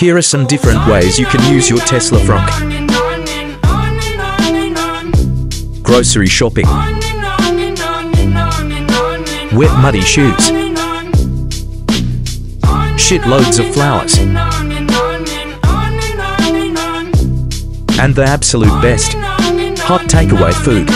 Here are some different ways you can use your Tesla frunk. Grocery shopping. Wet muddy shoes. Shitloads of flowers. And the absolute best, hot takeaway food.